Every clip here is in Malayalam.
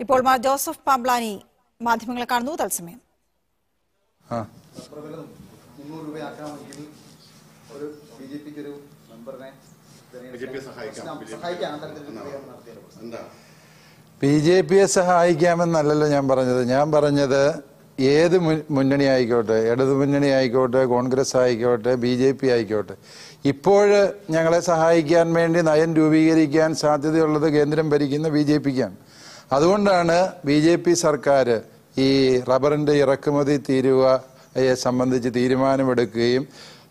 ഇപ്പോൾ മാർ ജോസഫ് പാംബ്ലാനി മാധ്യമങ്ങളെ കാണുന്നു. തത്സമയം. ബി ജെ പിയെ സഹായിക്കാമെന്നല്ലല്ലോ ഞാൻ പറഞ്ഞത്. ഞാൻ പറഞ്ഞത് ഏത് മുൻ- മുന്നണി ആയിക്കോട്ടെ ഇടതു മുന്നണി ആയിക്കോട്ടെ കോൺഗ്രസ് ആയിക്കോട്ടെ ബി ജെ പി ആയിക്കോട്ടെ. ഇപ്പോൾ ഞങ്ങളെ സഹായിക്കാൻ വേണ്ടി നയം രൂപീകരിക്കാൻ സാധ്യതയുള്ളത് കേന്ദ്രം ഭരിക്കുന്ന ബി ജെ പിക്കാണ്. അതുകൊണ്ടാണ് ബി ജെ പി സർക്കാർ ഈ റബ്ബറിന്റെ ഇറക്കുമതി തീരുവയെ സംബന്ധിച്ച് തീരുമാനമെടുക്കുകയും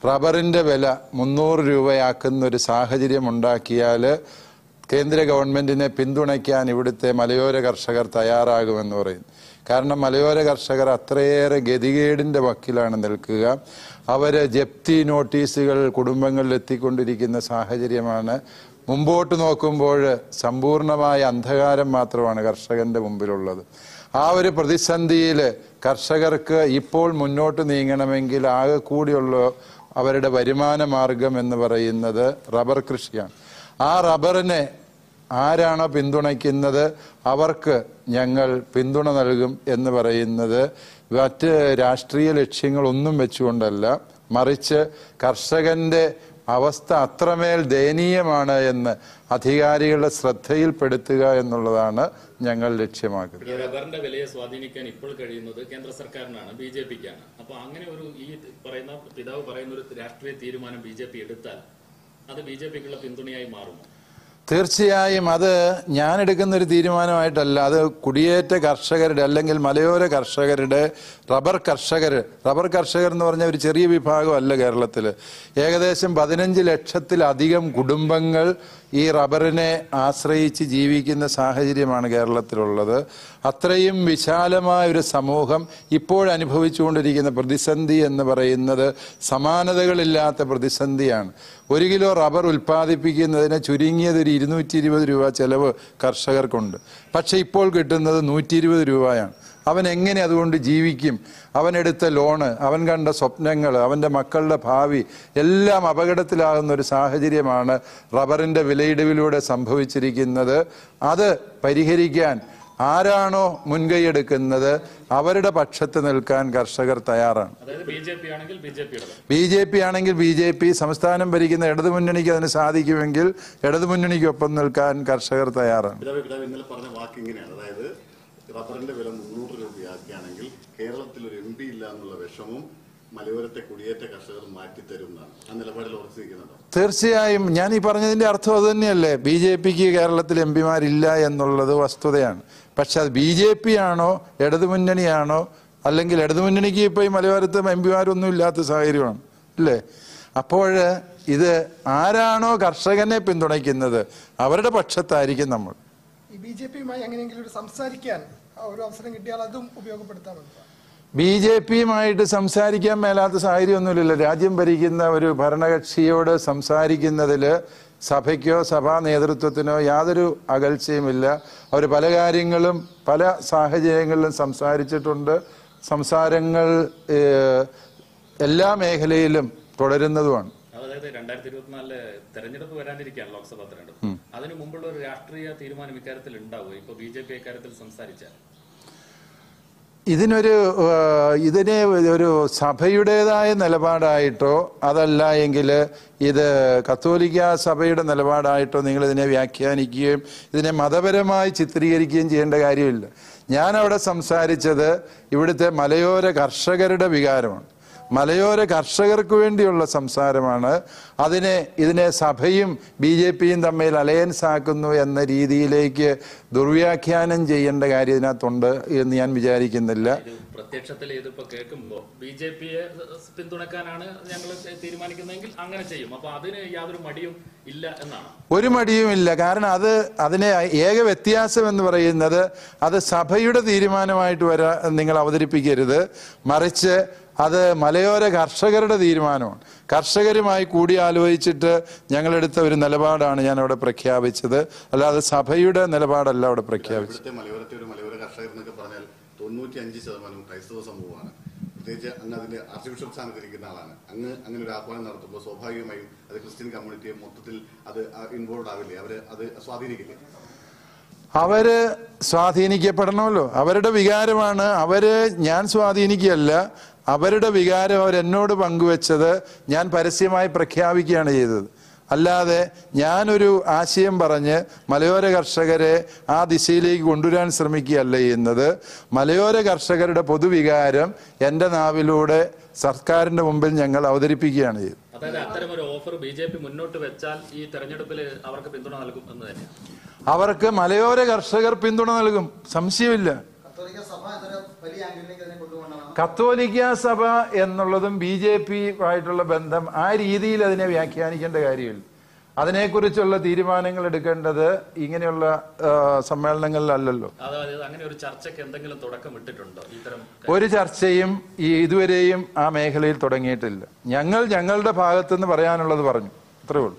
റബ്ബറിന്റെ വില മുന്നൂറ് രൂപയാക്കുന്ന ഒരു സാഹചര്യം ഉണ്ടാക്കിയാൽ കേന്ദ്ര ഗവൺമെന്റിനെ പിന്തുണയ്ക്കാൻ ഇവിടുത്തെ മലയോര കർഷകർ തയ്യാറാകുമെന്ന് പറയും. കാരണം മലയോര കർഷകർ അത്രയേറെ ഗതികേടിന്റെ വക്കിലാണ് നിൽക്കുക. അവർ ജപ്തി നോട്ടീസുകൾ കുടുംബങ്ങളിൽ എത്തിക്കൊണ്ടിരിക്കുന്ന സാഹചര്യമാണ് മുമ്പോട്ട് നോക്കുമ്പോൾ സമ്പൂർണമായ അന്ധകാരം മാത്രമാണ് കർഷകന്റെ മുമ്പിലുള്ളത്. ആ ഒരു പ്രതിസന്ധിയിൽ കർഷകർക്ക് ഇപ്പോൾ മുന്നോട്ട് നീങ്ങണമെങ്കിൽ ആകെ കൂടിയുള്ള അവരുടെ വരുമാന മാർഗം എന്ന് പറയുന്നത് റബ്ബർ കൃഷിയാണ്. ആ റബ്ബറിനെ ആരാണോ പിന്തുണയ്ക്കുന്നത് അവർക്ക് ഞങ്ങൾ പിന്തുണ നൽകും എന്ന് പറയുന്നത് മറ്റ് രാഷ്ട്രീയ ലക്ഷ്യങ്ങളൊന്നും വെച്ചുകൊണ്ടല്ല. മറിച്ച് കർഷകന്റെ അവസ്ഥ അത്രമേൽ ദയനീയമാണ് എന്ന് അധികാരികളുടെ ശ്രദ്ധയിൽപ്പെടുത്തുക എന്നുള്ളതാണ് ഞങ്ങൾ ലക്ഷ്യമാക്കുന്നത്. റബ്ബറിന്റെ വിലയെ സ്വാധീനിക്കാൻ ഇപ്പോൾ കഴിയുന്നത് കേന്ദ്ര സർക്കാരിനാണ് ബി ജെ പിക്കാണ്. അപ്പൊ അങ്ങനെ ഒരു ഈ പറയുന്ന പിതാവ് പറയുന്ന ഒരു രാഷ്ട്രീയ തീരുമാനം ബി ജെ പി എടുത്താൽ അത് ബി ജെ പിക്കുള്ള പിന്തുണയായി മാറുമോ? തീർച്ചയായും അത് ഞാൻ എടുക്കുന്ന ഒരു തീരുമാനമായിട്ടല്ല. അത് കുടിയേറ്റ കർഷകരുടെ അല്ലെങ്കിൽ മലയോര കർഷകരുടെ റബ്ബർ കർഷകർ റബ്ബർ കർഷകർ എന്ന് പറഞ്ഞ ഒരു ചെറിയ വിഭാഗമല്ല കേരളത്തിൽ ഏകദേശം പതിനഞ്ച് ലക്ഷത്തിലധികം കുടുംബങ്ങൾ ഈ റബ്ബറിനെ ആശ്രയിച്ച് ജീവിക്കുന്ന സാഹചര്യമാണ് കേരളത്തിലുള്ളത്. അത്രയും വിശാലമായ ഒരു സമൂഹം ഇപ്പോഴനുഭവിച്ചുകൊണ്ടിരിക്കുന്ന പ്രതിസന്ധി എന്ന് പറയുന്നത് സമാനതകളില്ലാത്ത പ്രതിസന്ധിയാണ്. ഒരു കിലോ റബ്ബർ ഉൽപ്പാദിപ്പിക്കുന്നതിന് ചുരുങ്ങിയത് ഒരു ഇരുന്നൂറ്റി ഇരുപത് രൂപ ചെലവ് കർഷകർക്കുണ്ട്. പക്ഷേ ഇപ്പോൾ കിട്ടുന്നത് നൂറ്റി ഇരുപത് രൂപയാണ്. അവൻ എങ്ങനെ അതുകൊണ്ട് ജീവിക്കും? അവനെടുത്ത ലോണ് അവൻ കണ്ട സ്വപ്നങ്ങൾ അവന്റെ മക്കളുടെ ഭാവി എല്ലാം അപകടത്തിലാകുന്ന ഒരു സാഹചര്യമാണ് റബ്ബറിന്റെ വിലയിടിവിലൂടെ സംഭവിച്ചിരിക്കുന്നത്. അത് പരിഹരിക്കാൻ ആരാണോ മുൻകൈയെടുക്കുന്നത് അവരുടെ പക്ഷത്ത് നിൽക്കാൻ കർഷകർ തയ്യാറാണ്. അതായത് ബി ജെ പി ആണെങ്കിൽ ബി ജെ പി സംസ്ഥാനം ഭരിക്കുന്ന ഇടതുമുന്നണിക്ക് അതിന് സാധിക്കുമെങ്കിൽ ഇടതുമുന്നണിക്കൊപ്പം നിൽക്കാൻ കർഷകർ തയ്യാറാണ്. പിതാവ് പിതാവ് ഇന്നലെ പറഞ്ഞ വാക്ക് ഇങ്ങനെയാണ്. അതായത് റബ്ബറിന്റെ വില മുന്നൂറ് രൂപയാക്കുകയാണെങ്കിൽ കേരളത്തിൽ ഒരു എം പി ഇല്ല എന്നുള്ള വിഷമവും മലയോരത്തെ കുടിയേറ്റ കർഷകർ മാറ്റിത്തരും എന്നാണ്. ആ നിലപാടിൽ ഉറച്ചു നിൽക്കുന്നുണ്ടോ? തീർച്ചയായും. ഞാൻ ഈ പറഞ്ഞതിന്റെ അർത്ഥം അത് തന്നെയല്ലേ? ബി ജെ പിക്ക് കേരളത്തിൽ എം പിമാരില്ല എന്നുള്ളത് വസ്തുതയാണ്. പക്ഷെ അത് ബി ജെ പി ആണോ ഇടതുമുന്നണിയാണോ അല്ലെങ്കിൽ ഇടതുമുന്നണിക്ക് ഇപ്പോൾ ഈ മലയാളത്ത് എം പിമാരൊന്നും ഇല്ലാത്ത സാഹചര്യമാണ് അല്ലേ? അപ്പോൾ ഇത് ആരാണോ കർഷകനെ പിന്തുണയ്ക്കുന്നത് അവരുടെ പക്ഷത്തായിരിക്കും നമ്മൾ. ബി ജെ പിയുമായി എങ്ങനെയെങ്കിലും സംസാരിക്കാൻ ഒരു അവസരം കിട്ടിയാൽ അതും ഉപയോഗപ്പെടുത്താമെന്ന് ബി ജെ പിയുമായിട്ട് സംസാരിക്കാൻ മേലാത്ത സാഹചര്യമൊന്നുമില്ലല്ലോ. രാജ്യം ഭരിക്കുന്ന ഒരു ഭരണകക്ഷിയോട് സംസാരിക്കുന്നതിൽ സഭയ്ക്കോ സഭാ നേതൃത്വത്തിനോ യാതൊരു അകൽച്ചയുമില്ല. അവർ പല കാര്യങ്ങളും പല സാഹചര്യങ്ങളിലും സംസാരിച്ചിട്ടുണ്ട്. സംസാരങ്ങൾ എല്ലാ മേഖലയിലും തുടരുന്നതുമാണ്. അതായത് രണ്ടായിരത്തി ഇരുപത്തിനാലിൽ തെരഞ്ഞെടുപ്പ് വരാനിരിക്കുകയാണ് ലോക്സഭാ തെരഞ്ഞെടുപ്പ്. അതിനു മുമ്പുള്ള ഒരു രാഷ്ട്രീയ തീരുമാനം ഇക്കാര്യത്തിൽ ഉണ്ടാവുക ഇപ്പൊ ബി ജെ പി ഇക്കാര്യത്തിൽ സംസാരിച്ചാൽ? ഇതിനൊരു ഇതിനെ ഒരു സഭയുടേതായ നിലപാടായിട്ടോ അതല്ല എങ്കിൽ ഇത് കത്തോലിക്ക സഭയുടെ നിലപാടായിട്ടോ നിങ്ങൾ ഇതിനെ വ്യാഖ്യാനിക്കുകയും ഇതിനെ മതപരമായി ചിത്രീകരിക്കുകയും ചെയ്യേണ്ട കാര്യമില്ല. ഞാൻ അവിടെ സംസാരിച്ചത് ഇവിടുത്തെ മലയോര കർഷകരുടെ വികാരമാണ്. മലയോര കർഷകർക്ക് വേണ്ടിയുള്ള സംസാരമാണ്. അതിനെ ഇതിനെ സഭയും ബി ജെ പിയും തമ്മിൽ അലയൻസ് ആക്കുന്നു എന്ന രീതിയിലേക്ക് ദുർവ്യാഖ്യാനം ചെയ്യേണ്ട കാര്യം ഇതിനകത്തുണ്ട് എന്ന് ഞാൻ വിചാരിക്കുന്നില്ല. പ്രത്യക്ഷത്തിൽ ഇതിപ്പോ കേൾക്കുമ്പോ ബി ജെ പിയെ പിന്തുണക്കാനാണ് ഞങ്ങൾ തീരുമാനിക്കുന്നതെങ്കിൽ അങ്ങനെ ചെയ്യും. അപ്പൊ അതിന് യാതൊരു മടിയും ഇല്ല എന്നാണ്. ഒരു മടിയുമില്ല കാരണം അത് അതിനെ ഏക വ്യത്യാസം എന്ന് പറയുന്നത് അത് സഭയുടെ തീരുമാനമായിട്ട് വരാ നിങ്ങൾ അവതരിപ്പിക്കരുത്. മറിച്ച് അത് മലയോര കർഷകരുടെ തീരുമാനമാണ്. കർഷകരുമായി കൂടിയാലോചിച്ചിട്ട് ഞങ്ങളെടുത്ത ഒരു നിലപാടാണ് ഞാൻ അവിടെ പ്രഖ്യാപിച്ചത്. അല്ലാതെ സഭയുടെ നിലപാടല്ല അവിടെ പ്രഖ്യാപിച്ചത്. ക്രൈസ്തവ സമൂഹമാണ്. പ്രത്യേകിച്ച് അങ്ങ് അതിന്റെ ആർച്ച് ബിഷപ്പ് ആളാണ്. അങ്ങ് അങ്ങനെ ഒരു ആഹ്വാനം നടത്തുമ്പോൾ സ്വാഭാവികമായും അത് ക്രിസ്ത്യൻ കമ്മ്യൂണിറ്റിയെ മൊത്തത്തിൽ അത് ഇൻവോൾവ് ആവില്ലേ? അവർ അത് സ്വാധീനിക്കില്ലേ? അവർ സ്വാധീനിക്കപ്പെടണമല്ലോ. അവരുടെ വികാരമാണ് അവർ ഞാൻ സ്വാധീനിക്കുകയല്ല അവരുടെ വികാരം അവരെന്നോട് പങ്കുവെച്ചത് ഞാൻ പരസ്യമായി പ്രഖ്യാപിക്കുകയാണ് ചെയ്തത്. അല്ലാതെ ഞാനൊരു ആശയം പറഞ്ഞ് മലയോര കർഷകരെ ആ ദിശയിലേക്ക് കൊണ്ടുവരാൻ ശ്രമിക്കുകയല്ല ചെയ്യുന്നത്. മലയോര കർഷകരുടെ പൊതുവികാരം എന്റെ നാവിലൂടെ സർക്കാരിന്റെ മുമ്പിൽ ഞങ്ങൾ അവതരിപ്പിക്കുകയാണ് ചെയ്തത്. അതായത് അത്തരമൊരു ഓഫർ ബി മുന്നോട്ട് വെച്ചാൽ ഈ തെരഞ്ഞെടുപ്പിൽ അവർക്ക് പിന്തുണ നൽകും എന്ന് തന്നെയാണ് അവർക്ക് മലയോര കർഷകർ പിന്തുണ നൽകും. സംശയമില്ല. വലിയ ആംഗിളിലേക്ക് അതിനെ കൊണ്ടുപോകണമെന്നാണ് കത്തോലിക്ക സഭ എന്നുള്ളതും ബി ജെ പി ആയിട്ടുള്ള ബന്ധം ആ രീതിയിൽ അതിനെ വ്യാഖ്യാനിക്കേണ്ട കാര്യമില്ല. അതിനെക്കുറിച്ചുള്ള തീരുമാനങ്ങൾ എടുക്കേണ്ടത് ഇങ്ങനെയുള്ള സമ്മേളനങ്ങളിലല്ലോ സമ്മേളനങ്ങളിലല്ലല്ലോ. ഒരു ചർച്ചയ്ക്ക് എന്തെങ്കിലും തുടക്കം ഇട്ടിട്ടുണ്ടോ? ഒരു ചർച്ചയും ഈ ഇതുവരെയും ആ മേഖലയിൽ തുടങ്ങിയിട്ടില്ല. ഞങ്ങൾ ഞങ്ങളുടെ ഭാഗത്തുനിന്ന് പറയാനുള്ളത് പറഞ്ഞു. അത്രേ ഉള്ളൂ.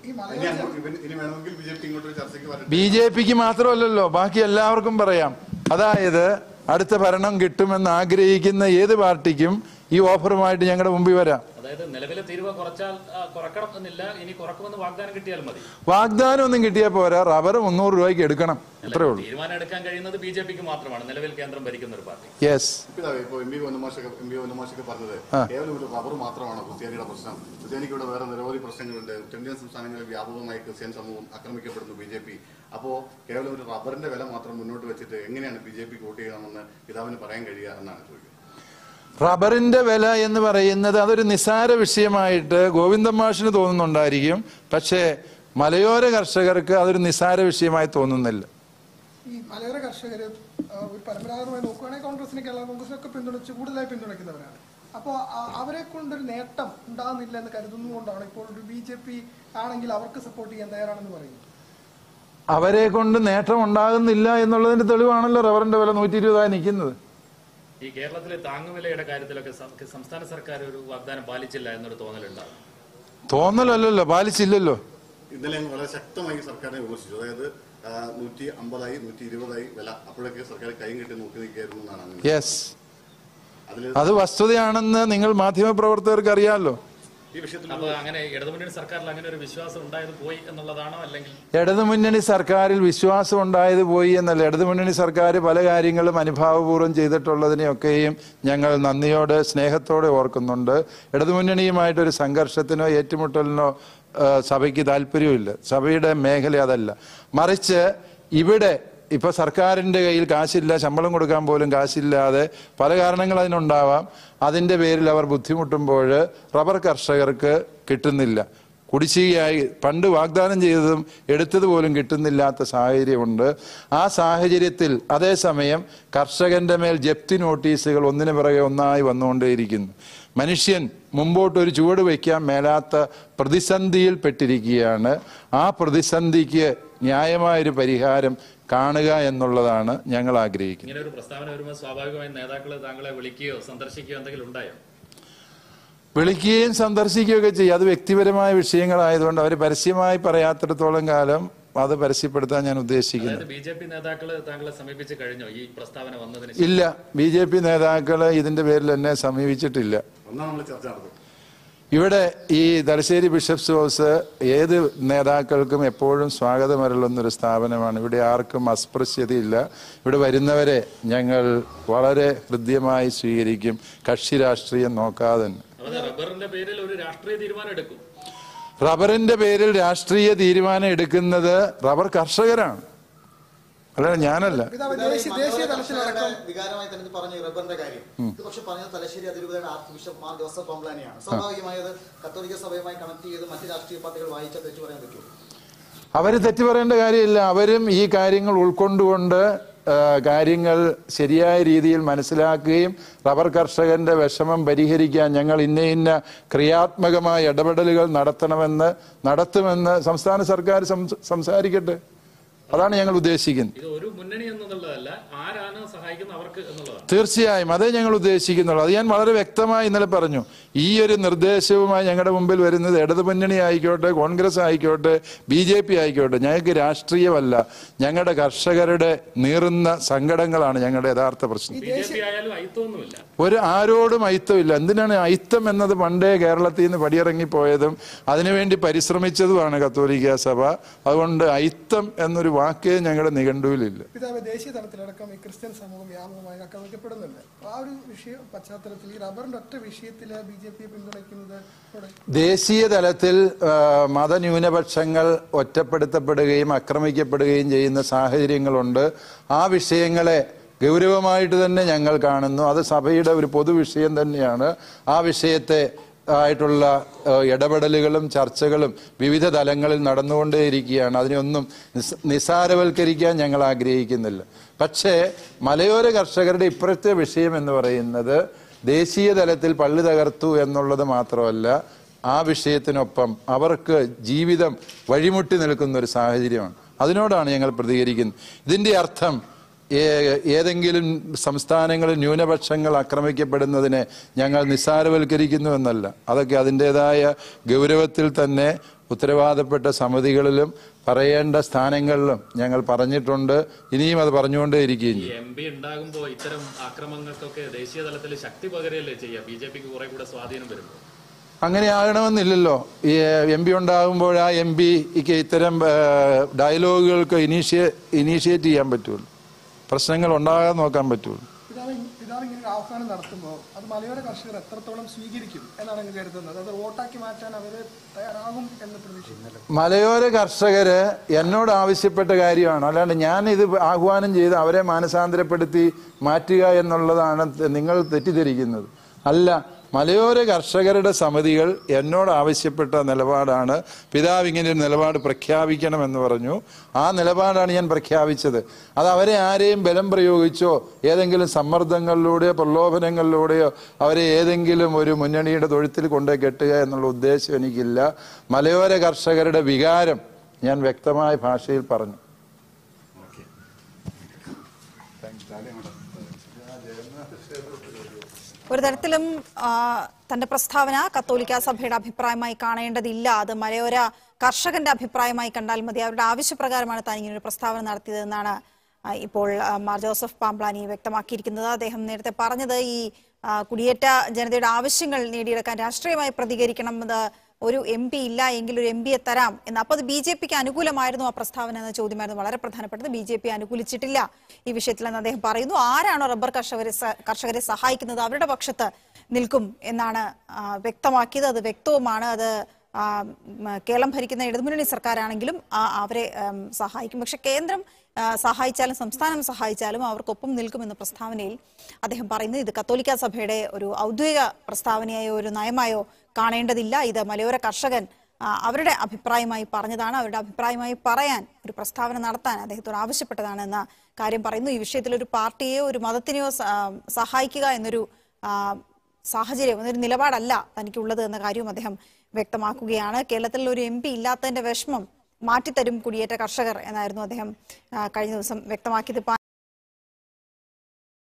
ബി ജെ പിക്ക് മാത്രമല്ലല്ലോ ബാക്കി എല്ലാവർക്കും പറയാം. അതായത് അടുത്ത ഭരണം കിട്ടുമെന്ന് ആഗ്രഹിക്കുന്ന ഏത് പാർട്ടിക്കും ഈ ഓഫറുമായിട്ട് ഞങ്ങളുടെ മുമ്പിൽ വരാം. അതായത് നിലവിലെ തീരുവ കുറച്ചാൽ കുറക്കണമെന്നില്ല കുറക്കണം എന്നില്ല ഇനി കുറക്കുമെന്ന് വാഗ്ദാനം കിട്ടിയാൽ മതി. വാഗ്ദാനം ഒന്നും കിട്ടിയാൽ പോരാ. റബ്ബർ മുന്നൂറ് രൂപയ്ക്ക് എടുക്കണം. അത്രേ ഉള്ളൂ. തീരുമാനം എടുക്കാൻ കഴിയുന്നത് ബി ജെ പിക്ക് മാത്രമാണ്. നിലവിൽ കേന്ദ്രം ഭരിക്കുന്ന ഒരു പാർട്ടി. യെസ് ഇതാ ഇപ്പൊ എം പി വനമാഷൊക്കെ എം പി വനമാഷൊക്കെ പറഞ്ഞത് കേവലം ഒരു റബ്ബർ മാത്രമാണ് ക്രിസ്ത്യാനിയുടെ പ്രശ്നം? ക്രിസ്ത്യാനിക്ക് ഇവിടെ വേറെ നിരവധി പ്രശ്നങ്ങളുണ്ട്. ഉത്തരേന്ത്യൻ സംസ്ഥാനങ്ങളിൽ വ്യാപകമായി ക്രിസ്ത്യൻ സമൂഹം ആക്രമിക്കപ്പെടുന്നു ബി ജെ പി. അപ്പോ കേവലം ഒരു റബ്ബറിന്റെ വില മാത്രം മുന്നോട്ട് വെച്ചിട്ട് എങ്ങനെയാണ് ബി ജെ പി വോട്ട് ചെയ്യണമെന്ന് പിതാവിന് പറയാൻ കഴിയുക എന്നാണ് ചോദിക്കുന്നത്. റബ്ബറിന്റെ വില എന്ന് പറയുന്നത് അതൊരു നിസാര വിഷയമായിട്ട് ഗോവിന്ദൻ മാഷിന് തോന്നുന്നുണ്ടായിരിക്കും. പക്ഷേ മലയോര കർഷകർക്ക് അതൊരു നിസാര വിഷയമായി തോന്നുന്നില്ല. ഈ മലയോര കർഷകർ ഒരു പരമ്പരാഗതമായി നോക്കുകയാണെങ്കിൽ കോൺഗ്രസിനെ കേരള കോൺഗ്രസിനൊക്കെ പിന്തുണച്ച് കൂടുതലായി പിന്തുണയ്ക്കുന്നവരാണ്. അപ്പോൾ അവരെ കൊണ്ടൊരു നേട്ടം ഉണ്ടാകുന്നില്ല എന്ന് കരുതുന്നതുകൊണ്ടാണ് ഇപ്പോൾ ഒരു ബി ജെ പി ആണെങ്കിൽ അവർക്ക് സപ്പോർട്ട് ചെയ്യാൻ തയ്യാറാണെന്ന് പറയുന്നത്. അവരെ കൊണ്ട് നേട്ടം ഉണ്ടാകുന്നില്ല എന്നുള്ളതിന്റെ തെളിവാണല്ലോ റബ്ബറിന്റെ വില നൂറ്റി ഇരുപതായി നിൽക്കുന്നത്. ഈ കേരളത്തിലെ താങ്ങുവിലയുടെ കാര്യത്തിലൊക്കെ സംസ്ഥാന സർക്കാർ ഒരു വാഗ്ദാനം പാലിച്ചില്ല എന്നൊരു തോന്നലുണ്ടാകും തോന്നലല്ലല്ലോ പാലിച്ചില്ലല്ലോ. ഇന്നലെ വളരെ ശക്തമായി സർക്കാരിനെ വിമർശിച്ചു. അതായത് നൂറ്റി അമ്പതായി നൂറ്റി ഇരുപതായി വില അപ്പോഴൊക്കെ സർക്കാർ കൈയും കെട്ടി നോക്കി നിൽക്കുകയായിരുന്നു എന്നാണ്. യെസ് അത് വസ്തുതയാണെന്ന് നിങ്ങൾ മാധ്യമപ്രവർത്തകർക്ക് അറിയാമല്ലോ. ഈ വിഷയത്തിൽ അപ്പൊ അങ്ങനെ ഇടതുമുന്നണി സർക്കാരിൽ അങ്ങനെ ഒരു വിശ്വാസം ഉണ്ടായത് പോയി എന്നുള്ളതാണോ? അല്ലെങ്കിൽ ഇടതുമുന്നണി സർക്കാരിൽ വിശ്വാസം ഉണ്ടായത് പോയി എന്നല്ല. ഇടതുമുന്നണി സർക്കാർ പല കാര്യങ്ങളും അനുഭാവപൂർവം ചെയ്തിട്ടുള്ളതിനെയൊക്കെയും ഞങ്ങൾ നന്ദിയോടെ സ്നേഹത്തോടെ ഓർക്കുന്നുണ്ട്. ഇടതുമുന്നണിയുമായിട്ടൊരു സംഘർഷത്തിനോ ഏറ്റുമുട്ടലിനോ സഭയ്ക്ക് താല്പര്യമില്ല സഭയുടെ മേഖല അതല്ല. മറിച്ച് ഇവിടെ ഇപ്പൊ സർക്കാരിന്റെ കയ്യിൽ കാശില്ല ശമ്പളം കൊടുക്കാൻ പോലും കാശില്ലാതെ പല കാരണങ്ങൾ അതിനുണ്ടാവാം. അതിന്റെ പേരിൽ അവർ ബുദ്ധിമുട്ടുമ്പോൾ റബ്ബർ കർഷകർക്ക് കിട്ടുന്നില്ല. കുടിശ്ശികയായി പണ്ട് വാഗ്ദാനം ചെയ്തതും എടുത്തത് പോലും കിട്ടുന്നില്ലാത്ത സാഹചര്യമുണ്ട്. ആ സാഹചര്യത്തിൽ അതേസമയം കർഷകന്റെ മേൽ ജപ്തി നോട്ടീസുകൾ ഒന്നിനു പിറകെ ഒന്നായി വന്നുകൊണ്ടേയിരിക്കുന്നു. മനുഷ്യൻ മുമ്പോട്ടൊരു ചുവട് വയ്ക്കാൻ മേലാത്ത പ്രതിസന്ധിയിൽ പെട്ടിരിക്കുകയാണ്. ആ പ്രതിസന്ധിക്ക് ന്യായമായൊരു പരിഹാരം കാണുക എന്നുള്ളതാണ് ഞങ്ങൾ ആഗ്രഹിക്കുന്നത്. ഇങ്ങനെ ഒരു പ്രസ്താവന വരുമ്പോൾ സ്വാഭാവികമായും നേതാക്കൾ താങ്കളെ വിളിക്കുകയോ സന്ദർശിക്കുകയോ എന്തെങ്കിലും ഉണ്ടായോ? വിളിക്കുകയും സന്ദർശിക്കുകയൊക്കെ ചെയ്യും. അത് വ്യക്തിപരമായ വിഷയങ്ങളായതുകൊണ്ട് അവർ പരസ്യമായി പറയാത്തിടത്തോളം കാലം അത് പരസ്യപ്പെടുത്താൻ ഞാൻ ഉദ്ദേശിക്കുന്നു. ബി ജെ പി നേതാക്കൾ താങ്കളെ സമീപിച്ച് കഴിഞ്ഞോ ഈ പ്രസ്താവന വന്നതിന് ഇല്ല. ബി ജെ പി നേതാക്കൾ ഇതിന്റെ പേരിൽ എന്നെ സമീപിച്ചിട്ടില്ല. ഒന്നാം നമ്മൾ ചർച്ച നടത്തുന്നത് ഇവിടെ ഈ തലശ്ശേരി ബിഷപ്സ് ഹൗസ് ഏത് നേതാക്കൾക്കും എപ്പോഴും സ്വാഗതമരുളുന്നൊരു സ്ഥാപനമാണ്. ഇവിടെ ആർക്കും അസ്പൃശ്യതയില്ല. ഇവിടെ വരുന്നവരെ ഞങ്ങൾ വളരെ ഹൃദ്യമായി സ്വീകരിക്കും. കക്ഷി രാഷ്ട്രീയം നോക്കാതെ. റബ്ബറിന്റെ പേരിൽ രാഷ്ട്രീയ തീരുമാനം എടുക്കുന്നത് റബ്ബർ കർഷകരാണ്. കർഷകരുടെ ഞാനല്ല. വികാരമായി തന്നെ പറഞ്ഞു റബ്ബറിന്റെ കാര്യം. ഇത് പക്ഷെ പറഞ്ഞത് തലശ്ശേരി അതിരൂപതയുടെ ആർച്ച് ബിഷപ്പ് മാർ ജോസഫ് പംപ്ലാനിയാണ്. സ്വാഭാവികമായത് കത്തോലിക്ക സഭയുമായി കണക്ട് ചെയ്ത് മറ്റ് രാഷ്ട്രീയ പാർട്ടികൾ വായിച്ച തെറ്റു പറയാൻ പറ്റുമോ? അവർ തെറ്റു പറയേണ്ട കാര്യമില്ല. അവരും ഈ കാര്യങ്ങൾ ഉൾക്കൊണ്ടുകൊണ്ട് കാര്യങ്ങൾ ശരിയായ രീതിയിൽ മനസ്സിലാക്കുകയും റബ്ബർ കർഷകന്റെ വിഷമം പരിഹരിക്കാൻ ഞങ്ങൾ ഇന്ന ഇന്ന ക്രിയാത്മകമായ ഇടപെടലുകൾ നടത്തണമെന്ന് നടത്തുമെന്ന് സംസ്ഥാന സർക്കാർ സംസാരിക്കട്ടെ. അതാണ് ഞങ്ങൾ ഉദ്ദേശിക്കുന്നത്. തീർച്ചയായും അതേ ഞങ്ങൾ ഉദ്ദേശിക്കുന്നുള്ളൂ. അത് ഞാൻ വളരെ വ്യക്തമായി ഇന്നലെ പറഞ്ഞു. ഈ ഒരു നിർദ്ദേശവുമായി ഞങ്ങളുടെ മുമ്പിൽ വരുന്നത് ഇടതുമുന്നണി ആയിക്കോട്ടെ കോൺഗ്രസ് ആയിക്കോട്ടെ ബി ജെ പി ആയിക്കോട്ടെ ഞങ്ങൾക്ക് രാഷ്ട്രീയമല്ല. ഞങ്ങളുടെ കർഷകരുടെ നീറുന്ന സങ്കടങ്ങളാണ് ഞങ്ങളുടെ യഥാർത്ഥ പ്രശ്നം. ഒരു ആരോടും അയിത്തമില്ല. എന്തിനാണ് അയിത്തം എന്നത് പണ്ടേ കേരളത്തിൽ നിന്ന് പടിയിറങ്ങിപ്പോയതും അതിനുവേണ്ടി പരിശ്രമിച്ചതുമാണ് കത്തോലിക്ക സഭ. അതുകൊണ്ട് അയിത്തം എന്നൊരു വാക്കേ ഞങ്ങളുടെ നിഘണ്ടുവിലില്ല. ദേശീയ തലത്തിലടക്കം ഈ ക്രിസ്ത്യൻ സമൂഹം വ്യാപകമായി ആക്രമിക്കപ്പെടുന്നുണ്ട്. ആ ഒരു വിഷയ പശ്ചാത്തലത്തിൽ ഈ റബ്ബറിന്റെ ഒറ്റ വിഷയത്തിൽ ബി ദേശീയ തലത്തിൽ മതന്യൂനപക്ഷങ്ങൾ ഒറ്റപ്പെടുത്തപ്പെടുകയും ആക്രമിക്കപ്പെടുകയും ചെയ്യുന്ന സാഹചര്യങ്ങളുണ്ട്. ആ വിഷയങ്ങളെ ഗൗരവമായിട്ട് തന്നെ ഞങ്ങൾ കാണുന്നു. അത് സഭയുടെ ഒരു പൊതുവിഷയം തന്നെയാണ്. ആ വിഷയത്തെ ആയിട്ടുള്ള ഇടപെടലുകളും ചർച്ചകളും വിവിധ തലങ്ങളിൽ നടന്നുകൊണ്ടേയിരിക്കുകയാണ്. അതിനൊന്നും നിസാരവൽക്കരിക്കാൻ ഞങ്ങൾ ആഗ്രഹിക്കുന്നില്ല. പക്ഷേ മലയോര കർഷകരുടെ ഇപ്പോഴത്തെ വിഷയം എന്ന് പറയുന്നത് ദേശീയ തലത്തിൽ പള്ളി തകർത്തു എന്നുള്ളത് മാത്രമല്ല ആ വിഷയത്തിനൊപ്പം അവർക്ക് ജീവിതം വഴിമുട്ടി നിൽക്കുന്ന ഒരു സാഹചര്യമാണ്. അതിനോടാണ് ഞങ്ങൾ പ്രതികരിക്കുന്നത്. ഇതിന്റെ അർത്ഥം ഏതെങ്കിലും സംസ്ഥാനങ്ങളിൽ ന്യൂനപക്ഷങ്ങൾ ആക്രമിക്കപ്പെടുന്നതിനെ ഞങ്ങൾ നിസ്സാരവൽക്കരിക്കുന്നു എന്നല്ല. അതൊക്കെ അതിന്റെതായ ഗൗരവത്തിൽ തന്നെ ഉത്തരവാദപ്പെട്ട സമിതികളിലും പറയേണ്ട സ്ഥാനങ്ങളിലും ഞങ്ങൾ പറഞ്ഞിട്ടുണ്ട്. ഇനിയും അത് പറഞ്ഞുകൊണ്ടേ ഇരിക്കുകയും ചെയ്യും. എം പി ഉണ്ടാകുമ്പോൾ ഇത്തരം ആക്രമണങ്ങൾക്കൊക്കെ ദേശീയ തലത്തിൽ ശക്തി പകരല്ലേ ചെയ്യുക ബി ജെ പിക്ക് കുറെ കൂടെ സ്വാധീനം വരുമ്പോൾ അങ്ങനെ ആകണമെന്നില്ലല്ലോ. ഈ എം പി ഉണ്ടാകുമ്പോൾ ആ എം പിക്ക് ഇത്തരം ഡയലോഗുകൾക്ക് ഇനീഷ്യ ഇനീഷ്യേറ്റ് ചെയ്യാൻ പറ്റുള്ളൂ. പ്രശ്നങ്ങൾ ഉണ്ടാകാതെ നോക്കാൻ പറ്റുള്ളൂ. ആഹ്വാനം നടത്തുമ്പോൾ അത് മലയോര കർഷകർ എത്രത്തോളം സ്വീകരിക്കും എന്നാണ് കരുതുന്നത്? അത് വോട്ടാക്കി മാറ്റാൻ അവർ തയ്യാറാകും എന്ന് പ്രതീക്ഷിക്കുന്നു മലയോര കർഷകര് എന്നോട് ആവശ്യപ്പെട്ട കാര്യമാണ്. അല്ലാണ്ട് ഞാൻ ഇത് ആഹ്വാനം ചെയ്ത് അവരെ മാനസാന്തരപ്പെടുത്തി മാറ്റുക എന്നുള്ളതാണ് നിങ്ങൾ തെറ്റിദ്ധരിക്കുന്നത്. അല്ല മലയോര കർഷകരുടെ സമിതികൾ എന്നോട് ആവശ്യപ്പെട്ട നിലപാടാണ് പിതാവ് ഇങ്ങനെ ഒരു നിലപാട് പ്രഖ്യാപിക്കണമെന്ന് പറഞ്ഞു. ആ നിലപാടാണ് ഞാൻ പ്രഖ്യാപിച്ചത്. അത് അവരെ ആരെയും ബലം പ്രയോഗിച്ചോ ഏതെങ്കിലും സമ്മർദ്ദങ്ങളിലൂടെയോ പ്രലോഭനങ്ങളിലൂടെയോ അവരെ ഏതെങ്കിലും ഒരു മുന്നണിയുടെ തൊഴുത്തിൽ കൊണ്ടേ കെട്ടുക എന്നുള്ള ഉദ്ദേശം എനിക്കില്ല. മലയോര കർഷകരുടെ വികാരം ഞാൻ വ്യക്തമായ ഭാഷയിൽ പറഞ്ഞു. ഒരു തരത്തിലും തന്റെ പ്രസ്താവന കത്തോലിക്ക സഭയുടെ അഭിപ്രായമായി കാണേണ്ടതില്ല. അത് മലയോര കർഷകന്റെ അഭിപ്രായമായി കണ്ടാൽ മതി. അവരുടെ ആവശ്യപ്രകാരമാണ് താൻ ഇങ്ങനെ ഒരു പ്രസ്താവന നടത്തിയതെന്നാണ് ഇപ്പോൾ മാർ ജോസഫ് പാംപ്ലാനി വ്യക്തമാക്കിയിരിക്കുന്നത്. അദ്ദേഹം നേരത്തെ പറഞ്ഞത് ഈ കുടിയേറ്റ ജനതയുടെ ആവശ്യങ്ങൾ നേടിയെടുക്കാൻ രാഷ്ട്രീയമായി പ്രതികരിക്കണമെന്നത് ഒരു എം പി ഇല്ല എങ്കിൽ ഒരു എം പിയെ തരാം എന്ന്. അപ്പോൾ അത് ബി ജെ പിക്ക് അനുകൂലമായിരുന്നു ആ പ്രസ്താവന എന്ന ചോദ്യമായിരുന്നു. വളരെ പ്രധാനപ്പെട്ടത് ബി ജെ പി അനുകൂലിച്ചിട്ടില്ല ഈ വിഷയത്തിൽ എന്ന് അദ്ദേഹം പറയുന്നു. ആരാണോ റബ്ബർ കർഷകരെ കർഷകരെ സഹായിക്കുന്നത് അവരുടെ പക്ഷത്ത് നിൽക്കും എന്നാണ് വ്യക്തമാക്കിയത്. അത് വ്യക്തവുമാണ്. അത് കേരളം ഭരിക്കുന്ന ഇടതുമുന്നണി സർക്കാരാണെങ്കിലും അവരെ സഹായിക്കും. പക്ഷെ കേന്ദ്രം സഹായിച്ചാലും സംസ്ഥാനം സഹായിച്ചാലും അവർക്കൊപ്പം നിൽക്കുമെന്ന പ്രസ്താവനയിൽ അദ്ദേഹം പറയുന്നത് ഇത് കത്തോലിക്ക സഭയുടെ ഒരു ഔദ്യോഗിക പ്രസ്താവനയായോ ഒരു നയമായോ കാണേണ്ടതില്ല. ഇത് മലയോര കർഷകൻ അവരുടെ അഭിപ്രായമായി പറഞ്ഞതാണ്. അവരുടെ അഭിപ്രായമായി പറയാൻ ഒരു പ്രസ്താവന നടത്താൻ അദ്ദേഹത്തോട് ആവശ്യപ്പെട്ടതാണ് എന്ന കാര്യം പറയുന്നു. ഈ വിഷയത്തിൽ ഒരു പാർട്ടിയെയോ ഒരു മതത്തിനെയോ സഹായിക്കുക എന്നൊരു സാഹചര്യം എന്നൊരു നിലപാടല്ല തനിക്കുള്ളത് എന്ന കാര്യവും അദ്ദേഹം വ്യക്തമാക്കുകയാണ്. കേരളത്തിൽ ഒരു എം പി ഇല്ലാത്തതിന്റെ വിഷമം മാറ്റിത്തരും കുടിയേറ്റ കർഷകർ എന്നായിരുന്നു അദ്ദേഹം കഴിഞ്ഞ ദിവസം വ്യക്തമാക്കിയത്.